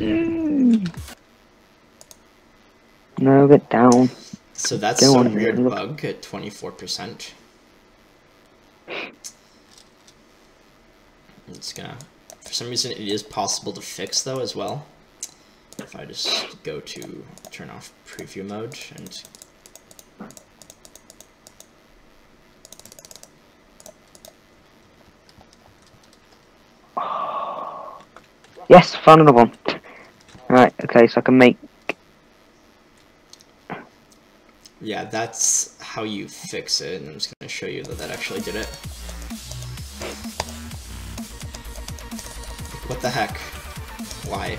Mm. No, get down. So that's a weird. Look- bug at 24%. It's gonna, for some reason, it is possible to fix though as well. If I just go to turn off preview mode and Yes, found another one. Right, okay, so I can make. yeah, that's how you fix it. And I'm just gonna show you that that actually did it. What the heck? Why?